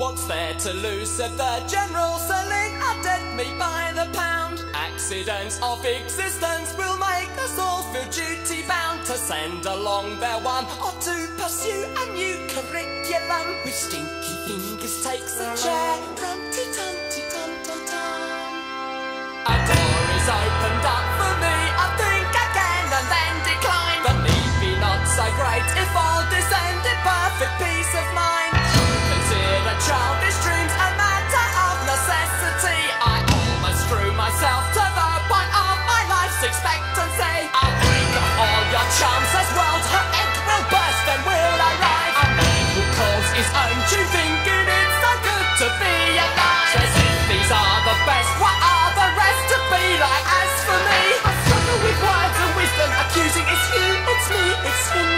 What's there to lose, said the general, selling our dead meat by the pound? Accidents of existence will make us all feel duty bound to send along their one or to pursue a new curriculum. With stinky fingers takes a chair. A door is opened up for me, I think again and then decline. But maybe not so great if descend It's